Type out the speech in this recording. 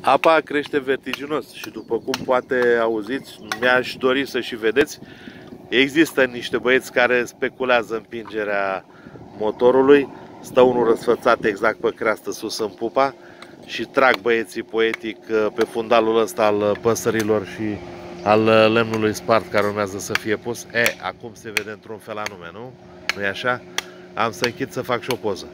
Apa crește vertiginos și după cum poate auziți, mi-aș dori să și vedeți, există niște băieți care speculează împingerea motorului, stă unul răsfățat exact pe creastă sus în pupa și trag băieții poetic uh, pe fundalul ăsta al uh, păsărilor și al uh, lemnului spart care urmează să fie pus. E, acum se vede într-un fel anume, nu? nu e așa? Am să închid să fac și o poză.